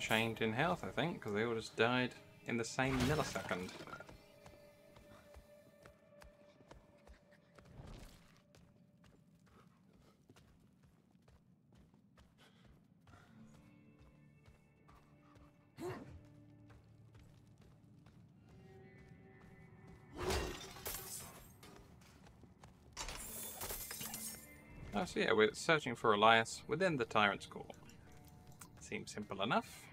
Chained in health, I think, because they all just died in the same millisecond. Oh, so yeah, we're searching for Elias within the Tyrant's Court. Seems simple enough.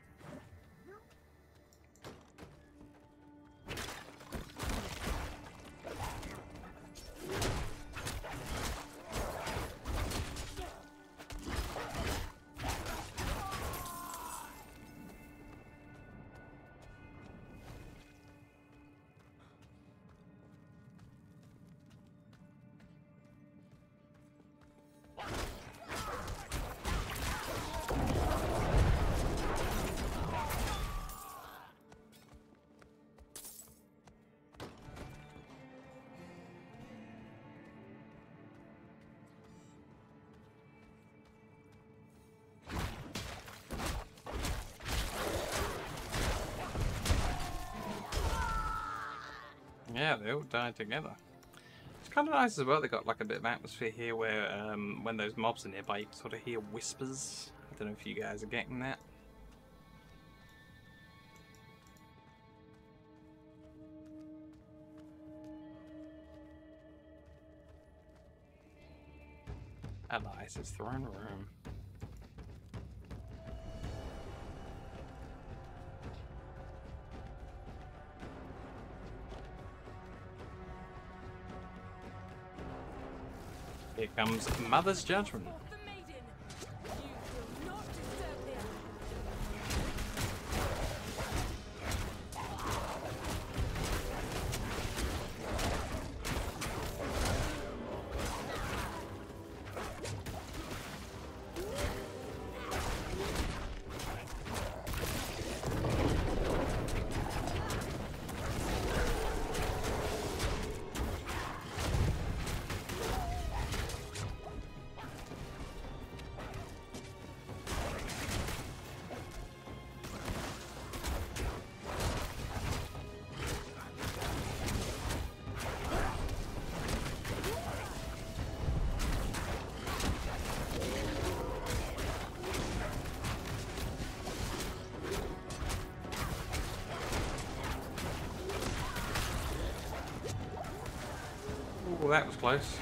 Yeah, they all died together. It's kind of nice as well. They got like a bit of atmosphere here where um, when those mobs are nearby, you sort of hear whispers. I don't know if you guys are getting that. Elias's throne room. Comes Mother's Judgment. Ooh, that was close.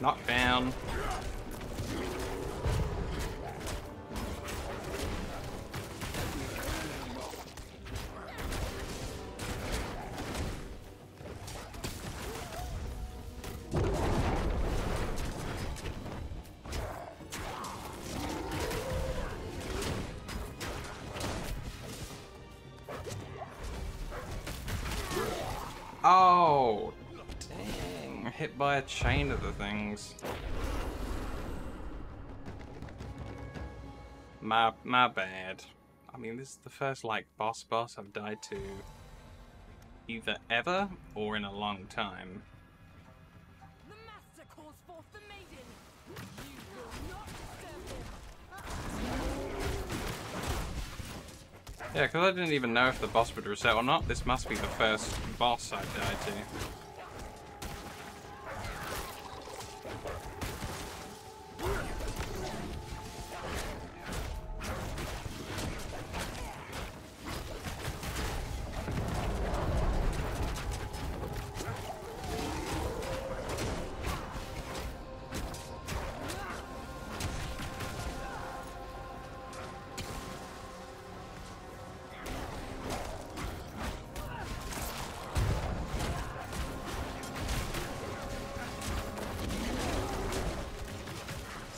Knocked Hit by a chain of the things. My, my bad. I mean, this is the first, like, boss boss I've died to either ever or in a long time. The master calls forth the maiden. You will not disturb him. Yeah, because I didn't even know if the boss would reset or not. This must be the first boss I died to.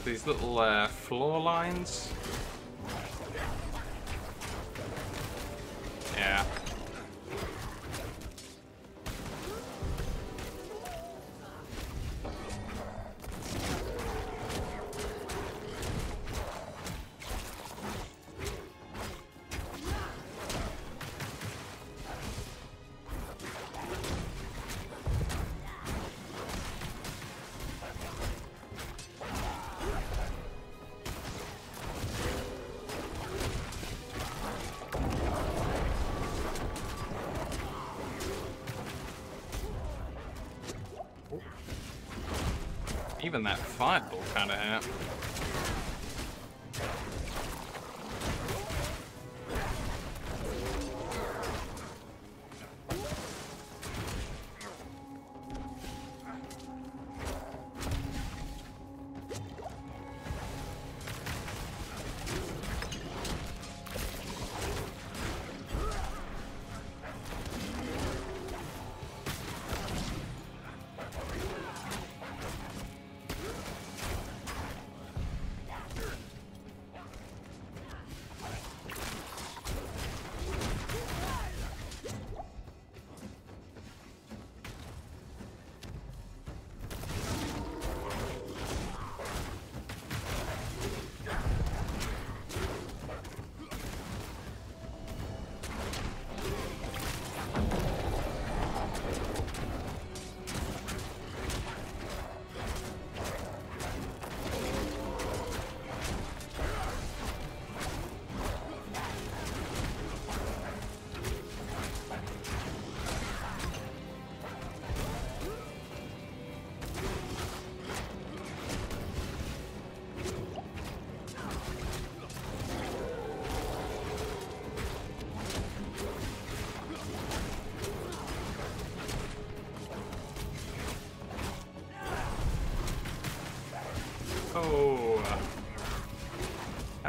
These little uh, floor lines.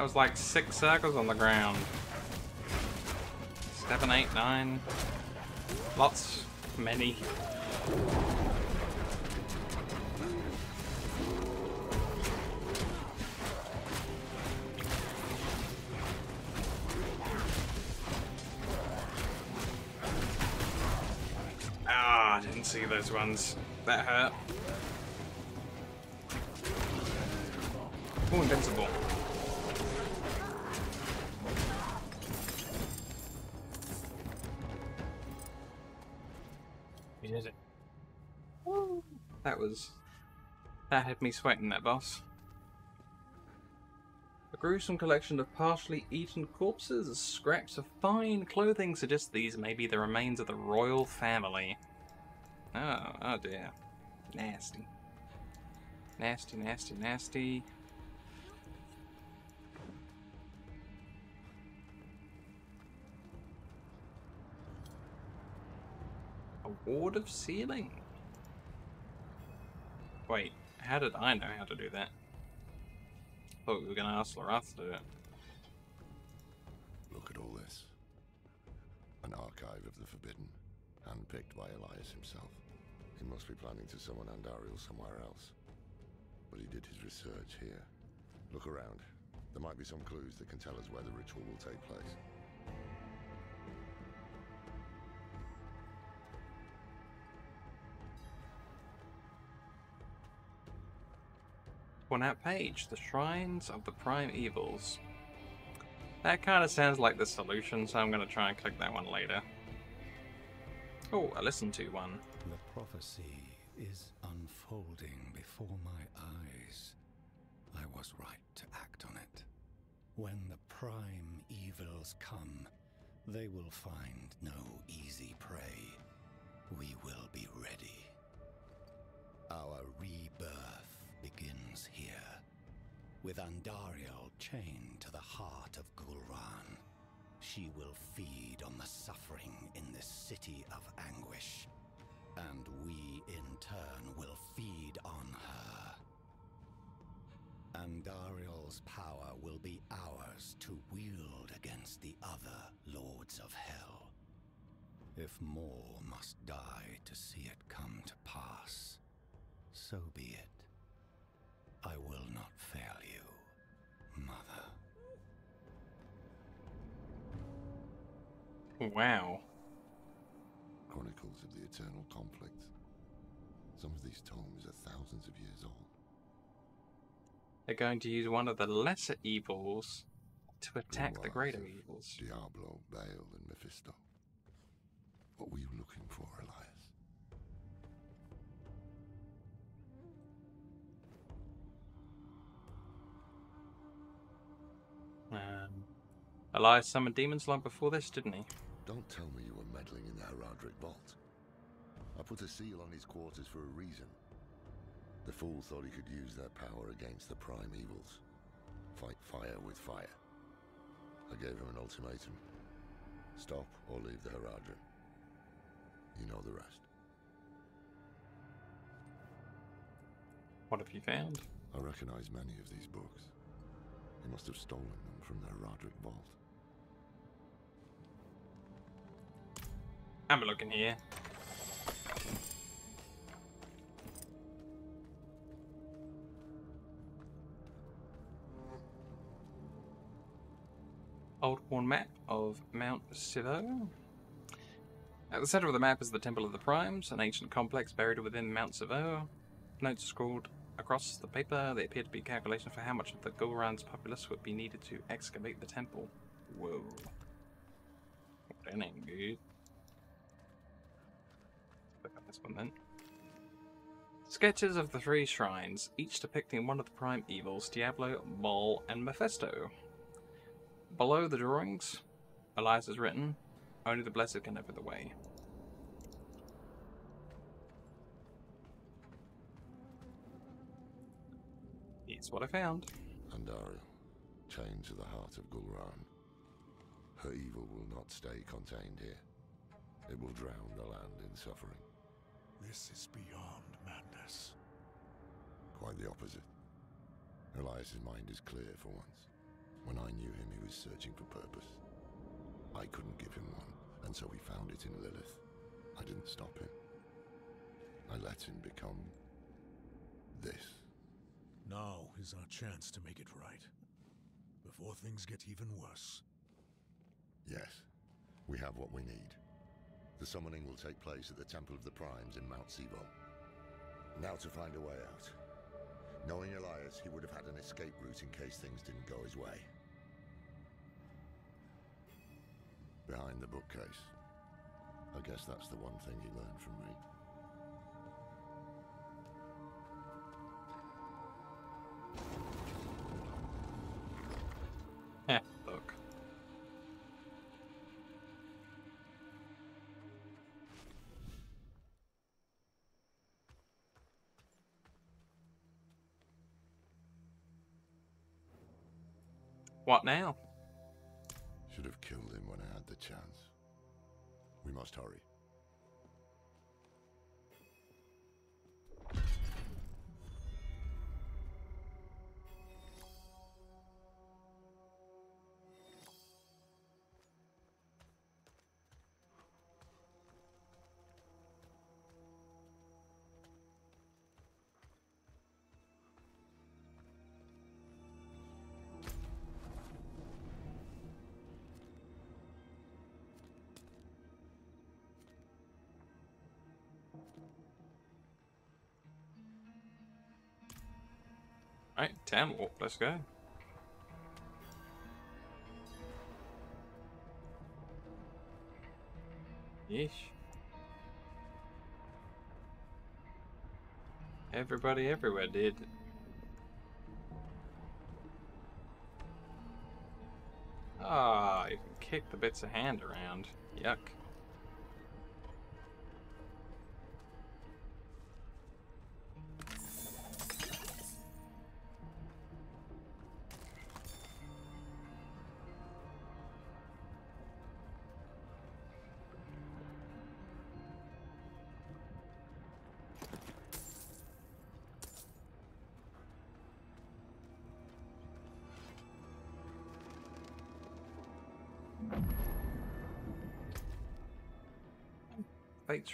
Was like six circles on the ground. Seven, eight, nine. Lots. Many. Ah, I didn't see those ones. That hurt. Oh, invincible. Did it. That was... That had me sweating, that boss. A gruesome collection of partially eaten corpses, scraps of fine clothing suggest these may be the remains of the royal family. Oh, oh dear. Nasty. Nasty, nasty, nasty. A ward of sealing. Wait, how did I know how to do that? Thought we were gonna ask Lorath to do it. Look at all this. An archive of the Forbidden, handpicked by Elias himself. He must be planning to summon Andariel somewhere else. But he did his research here. Look around. There might be some clues that can tell us where the ritual will take place. On that page, the Shrines of the Prime Evils. That kind of sounds like the solution, so I'm going to try and click that one later. Oh, I listened to one. The prophecy is unfolding before my eyes. I was right to act on it. When the prime evils come, they will find no easy prey. We will be ready. Our rebirth begins here, with Andariel chained to the heart of Gulran. She will feed on the suffering in this city of anguish, and we in turn will feed on her. Andariel's power will be ours to wield against the other lords of hell. If more must die to see it come to pass, so be it. I will not fail you, Mother. Wow. Chronicles of the Eternal Conflict. Some of these tomes are thousands of years old. They're going to use one of the lesser evils to attack the greater evils. Diablo, Baal, and Mephisto. What were you looking for, Elias? Elias summoned demons long before this, didn't he? Don't tell me you were meddling in the Horadric Vault. I put a seal on his quarters for a reason. The fool thought he could use their power against the prime evils. Fight fire with fire. I gave him an ultimatum. Stop or leave the Horadrim. You know the rest. What have you found? I recognize many of these books. He must have stolen them from the Horadric vault. Have a look in here. Old worn map of Mount Sivo. At the center of the map is the Temple of the Primes, an ancient complex buried within Mount Sivo. Notes scrawled across the paper. They appear to be calculations for how much of the Gulran's populace would be needed to excavate the temple. Whoa. That ain't good. Sketches of the three shrines, each depicting one of the prime evils Diablo, Maul, and Mephisto. Below the drawings, Elias has written, Only the blessed can open the way. Here's what I found. Andariel, chained to the heart of Gulran. Her evil will not stay contained here. It will drown the land in suffering. This is beyond madness. Quite the opposite. Elias's mind is clear for once. When I knew him, he was searching for purpose. I couldn't give him one, and so he found it in Lilith. I didn't stop him. I let him become... this. Now is our chance to make it right. Before things get even worse. Yes, we have what we need. The summoning will take place at the Temple of the Primes in Mount Sivo. Now to find a way out. Knowing Elias, he would have had an escape route in case things didn't go his way. Behind the bookcase. I guess that's the one thing he learned from me. What now? Should have killed him when I had the chance. We must hurry. Right, walk, let's go. Yeesh. Everybody everywhere did. Ah, you can kick the bits of hand around. Yuck.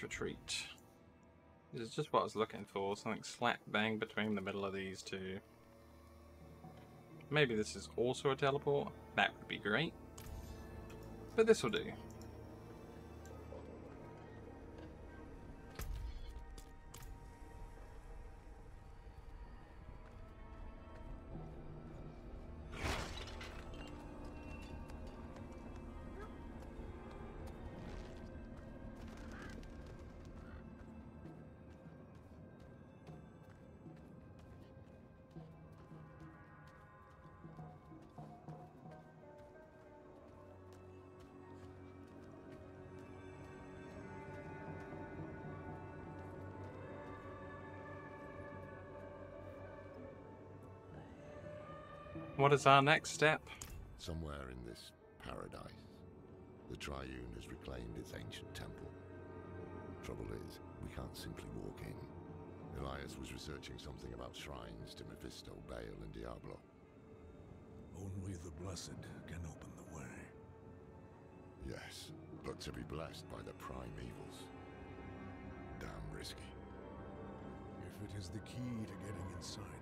Retreat. This is just what I was looking for, something slap bang between the middle of these two. Maybe this is also a teleport. That would be great. But this will do. What is our next step? Somewhere in this paradise, the Triune has reclaimed its ancient temple. Trouble is, we can't simply walk in. Elias was researching something about shrines to Mephisto, Baal, and Diablo. Only the blessed can open the way. Yes, but to be blessed by the prime evils. Damn risky. If it is the key to getting inside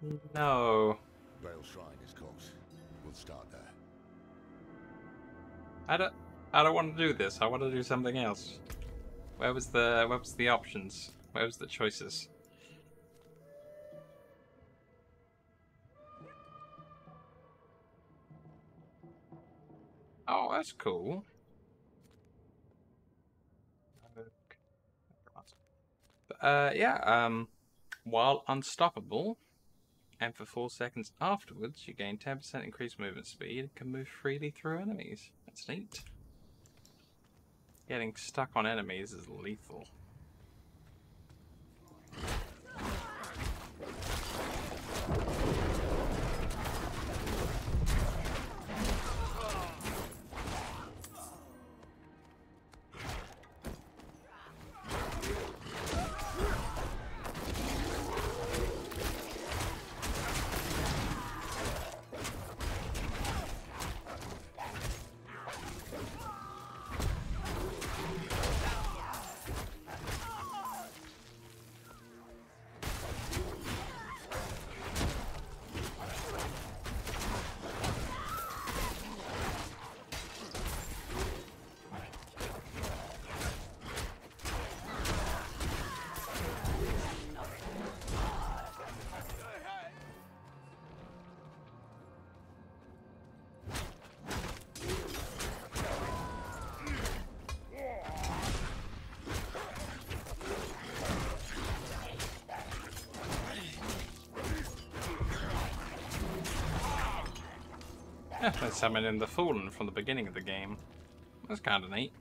No. Baal Shrine is close. We'll start there. I don't. I don't want to do this. I want to do something else. Where was the? Where was the options? Where was the choices? Oh, that's cool. Uh, yeah. Um, while unstoppable, and for four seconds afterwards, you gain 10% increased movement speed and can move freely through enemies. That's neat. Getting stuck on enemies is lethal. Yeah, they summoning the Fallen from the beginning of the game. That's kind of neat.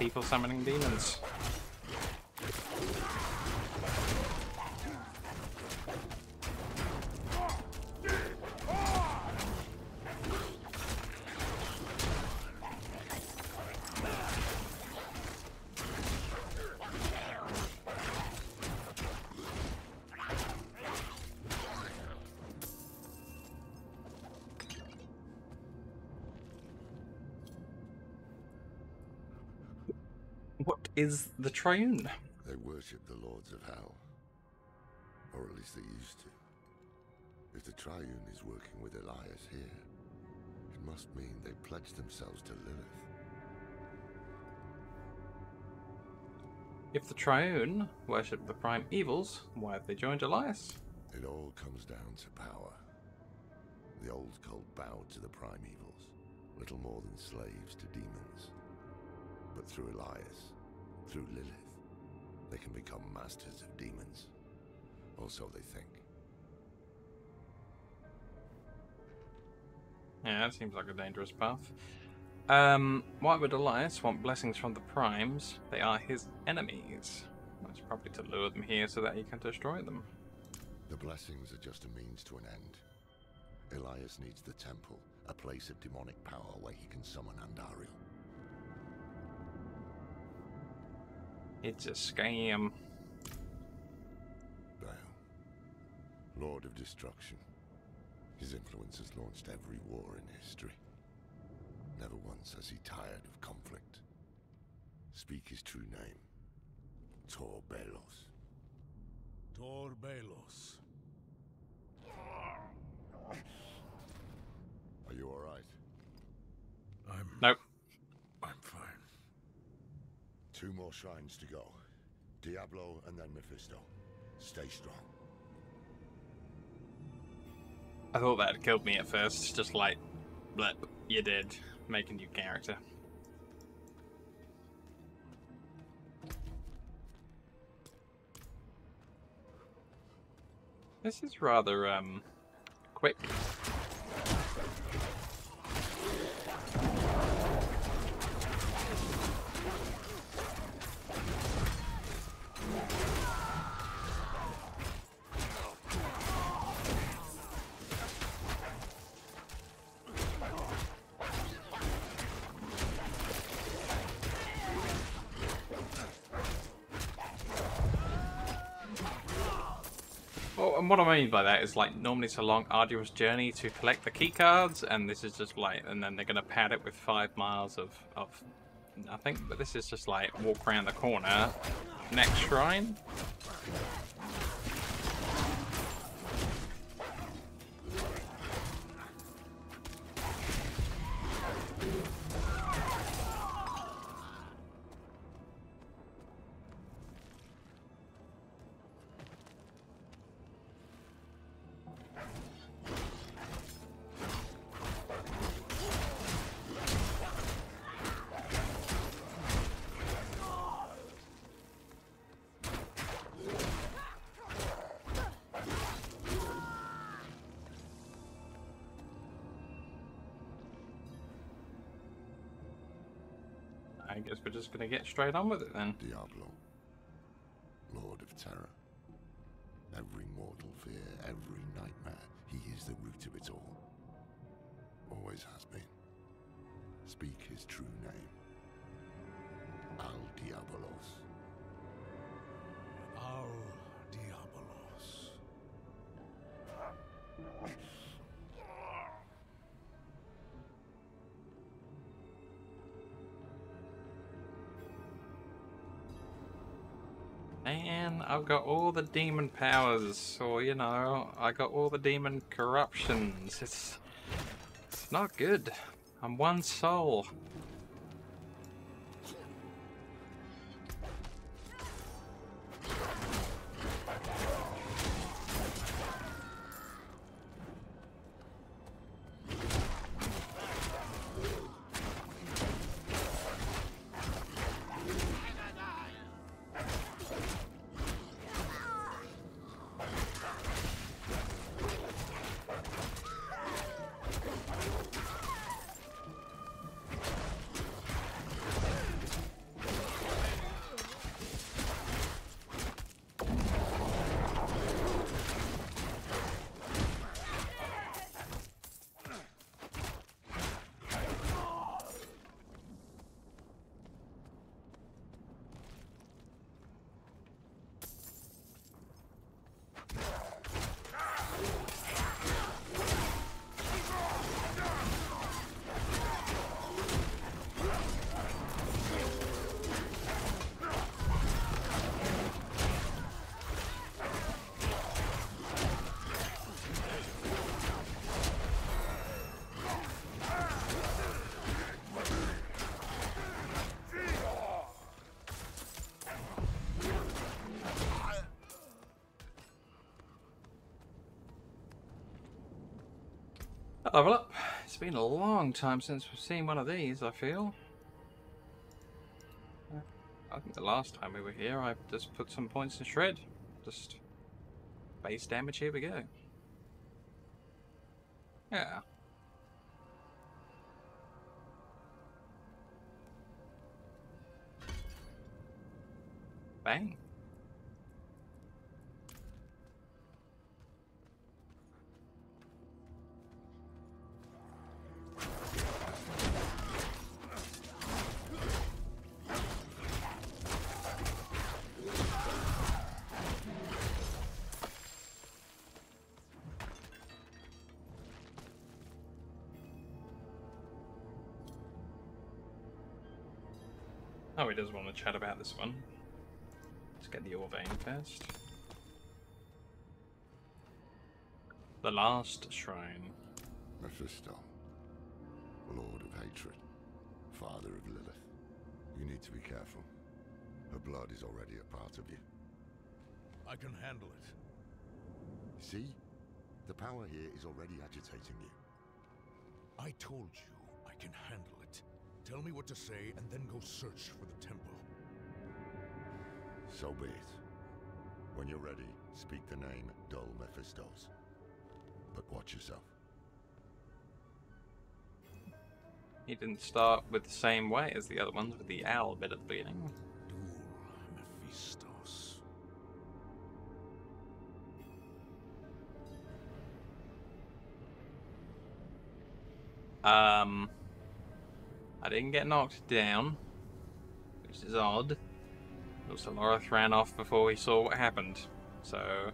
People summoning demons. Is the Triune? They worship the lords of hell. Or at least they used to. If the Triune is working with Elias here, it must mean they pledged themselves to Lilith. If the Triune worship the Prime Evils, why have they joined Elias? It all comes down to power. The old cult bowed to the prime evils, little more than slaves to demons. But through Elias, through Lilith, they can become masters of demons. Or so they think. Yeah, that seems like a dangerous path. Um, why would Elias want blessings from the Primes? They are his enemies. That's probably to lure them here so that he can destroy them. The blessings are just a means to an end. Elias needs the temple, a place of demonic power where he can summon Andariel. It's a scam. Baal, Lord of Destruction. His influence has launched every war in history. Never once has he tired of conflict. Speak his true name. Tor Baalos. Tor Baalos. Are you alright? I'm. Nope. Two more shrines to go. Diablo and then Mephisto. Stay strong. I thought that killed me at first, just like, blip, you did. Make a new character. This is rather, um, quick. What I mean by that is like normally it's a long, arduous journey to collect the key cards, and this is just like, and then they're gonna pad it with five miles of of nothing. But this is just like walk around the corner, next shrine. I guess we're just gonna get straight on with it then. Diablo, Lord of Terror. Every mortal fear, every nightmare, he is the root of it all. Always has been. Speak his true name. Al Diabolos. Al And I've got all the demon powers, or you know, I got all the demon corruptions. It's it's not good. I'm one soul. Oh, Level up. It's been a long time since we've seen one of these, I feel. I think the last time we were here, I just put some points in shred. Just base damage, here we go. Oh, he does want to chat about this one. Let's get the Orvane first. The last shrine. Mephisto, Lord of Hatred, Father of Lilith. You need to be careful. Her blood is already a part of you. I can handle it. See? The power here is already agitating you. I told you I can handle it. Tell me what to say and then go search for the temple. So be it. When you're ready, speak the name Dul Mephistos. But watch yourself. He didn't start with the same way as the other ones with the owl bit at the beginning. Dul Mephistos. Um, I didn't get knocked down, which is odd. Also, Lorath ran off before he saw what happened, so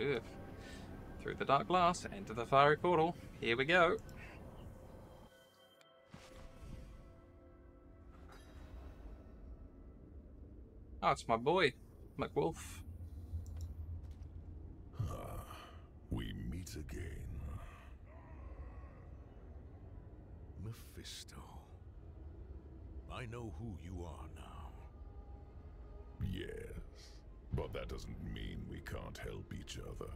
Ugh. Through the dark glass, enter the fiery portal. Here we go. Oh, it's my boy, McWolf. We meet again. Mephisto. I know who you are now. Yes, but that doesn't mean we can't help each other.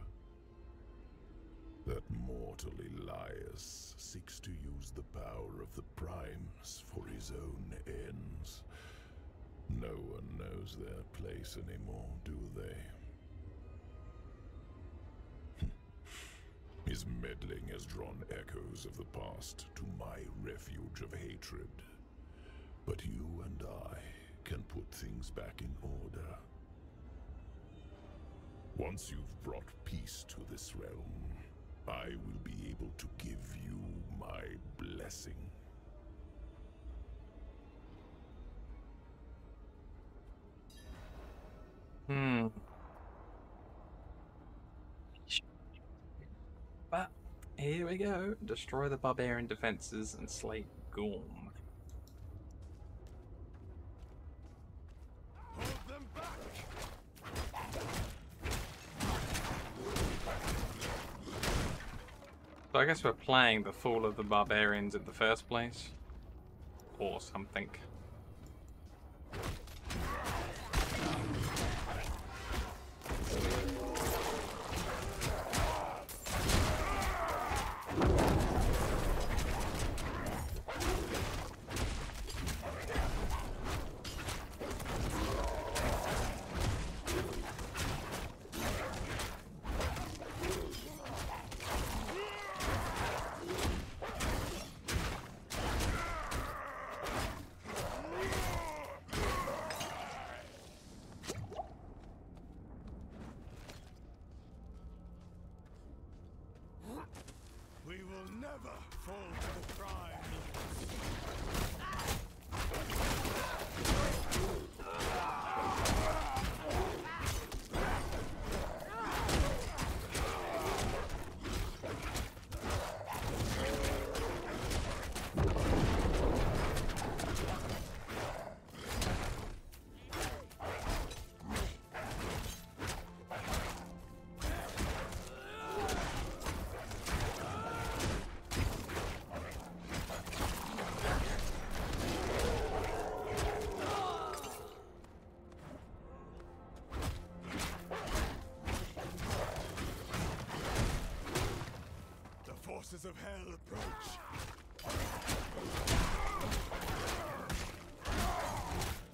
That mortal Elias seeks to use the power of the Primes for his own ends. No one knows their place anymore, do they? His meddling has drawn echoes of the past to my refuge of hatred. But you and I can put things back in order. Once you've brought peace to this realm, I will be able to give you my blessing. Hmm. But here we go. Destroy the barbarian defenses and slay Gorm. So I guess we're playing the Fall of the Barbarians in the first place. Or something. We will never fall to the prime. Ah!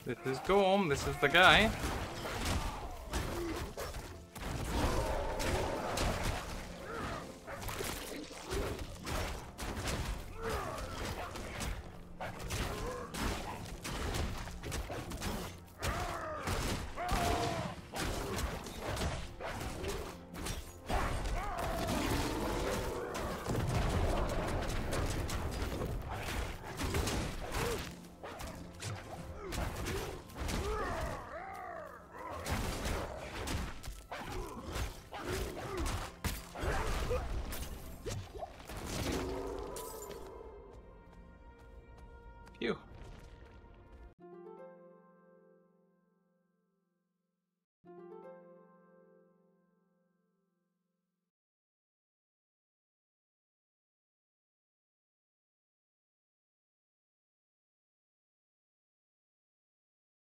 This is Gorm, this is the guy.